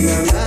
Yeah.